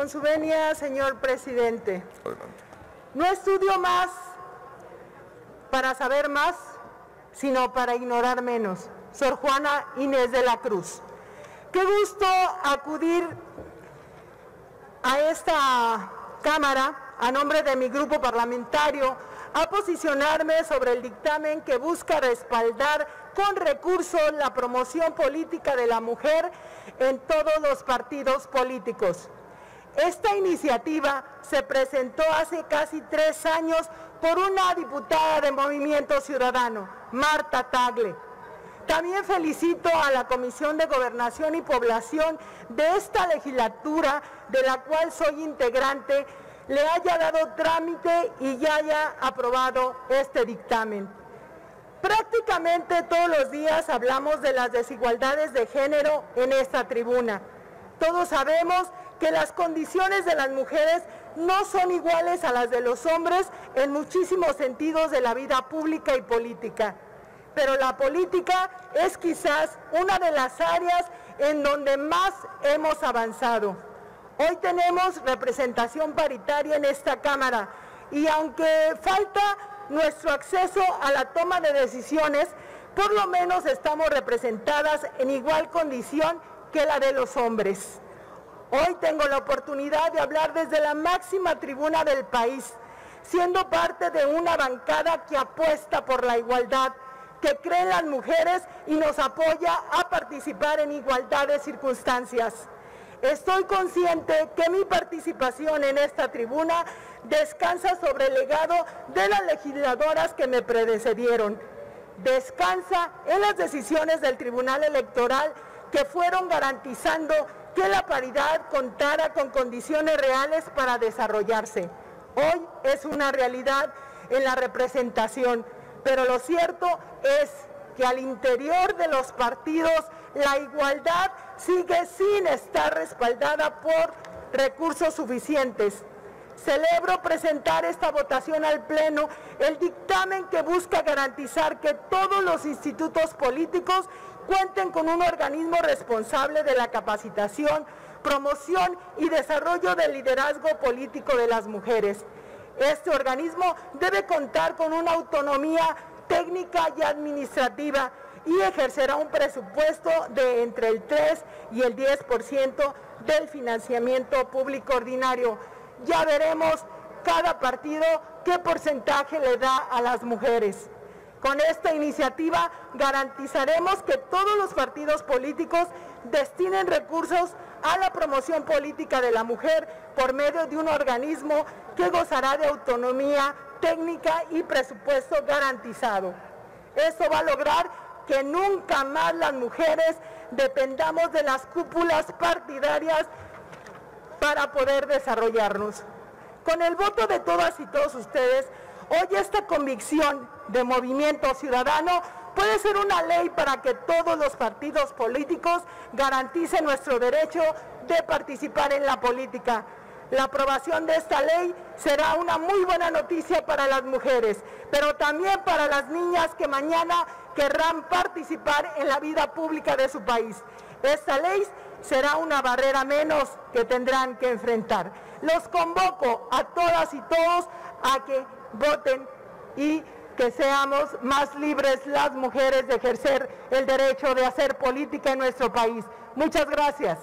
Con su venia, señor presidente. Adelante. No estudio más para saber más, sino para ignorar menos. Sor Juana Inés de la Cruz. Qué gusto acudir a esta Cámara a nombre de mi grupo parlamentario a posicionarme sobre el dictamen que busca respaldar con recursos la promoción política de la mujer en todos los partidos políticos. Esta iniciativa se presentó hace casi tres años por una diputada de Movimiento Ciudadano, Marta Tagle. También felicito a la Comisión de Gobernación y Población de esta legislatura, de la cual soy integrante, le haya dado trámite y ya haya aprobado este dictamen. Prácticamente todos los días hablamos de las desigualdades de género en esta tribuna. Todos sabemos que las condiciones de las mujeres no son iguales a las de los hombres en muchísimos sentidos de la vida pública y política. Pero la política es quizás una de las áreas en donde más hemos avanzado. Hoy tenemos representación paritaria en esta Cámara y aunque falta nuestro acceso a la toma de decisiones, por lo menos estamos representadas en igual condición que la de los hombres. Hoy tengo la oportunidad de hablar desde la máxima tribuna del país, siendo parte de una bancada que apuesta por la igualdad, que cree en las mujeres y nos apoya a participar en igualdad de circunstancias. Estoy consciente que mi participación en esta tribuna descansa sobre el legado de las legisladoras que me predecedieron. Descansa en las decisiones del Tribunal Electoral que fueron garantizando que la paridad contara con condiciones reales para desarrollarse. Hoy es una realidad en la representación, pero lo cierto es que al interior de los partidos la igualdad sigue sin estar respaldada por recursos suficientes. Celebro presentar esta votación al Pleno el dictamen que busca garantizar que todos los institutos políticos cuenten con un organismo responsable de la capacitación, promoción y desarrollo del liderazgo político de las mujeres. Este organismo debe contar con una autonomía técnica y administrativa y ejercerá un presupuesto de entre el 3 y el 10% del financiamiento público ordinario. Ya veremos cada partido qué porcentaje le da a las mujeres. Con esta iniciativa garantizaremos que todos los partidos políticos destinen recursos a la promoción política de la mujer por medio de un organismo que gozará de autonomía técnica y presupuesto garantizado. Esto va a lograr que nunca más las mujeres dependamos de las cúpulas partidarias para poder desarrollarnos. Con el voto de todas y todos ustedes, hoy esta convicción de movimiento ciudadano puede ser una ley para que todos los partidos políticos garanticen nuestro derecho de participar en la política. La aprobación de esta ley será una muy buena noticia para las mujeres, pero también para las niñas que mañana querrán participar en la vida pública de su país. Esta ley será una barrera menos que tendrán que enfrentar. Los convoco a todas y todos a que voten y que seamos más libres las mujeres de ejercer el derecho de hacer política en nuestro país. Muchas gracias.